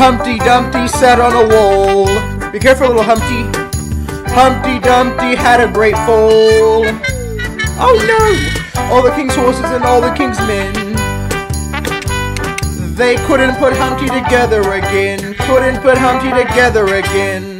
Humpty Dumpty sat on a wall. Be careful, little Humpty. Humpty Dumpty had a great fall. Oh no! All the king's horses and all the king's men. They couldn't put Humpty together again. Couldn't put Humpty together again.